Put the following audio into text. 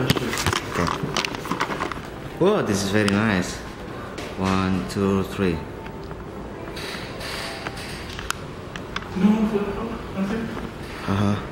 Okay. Whoa, this is very nice. One, two, three. No, no, nothing. Uh huh.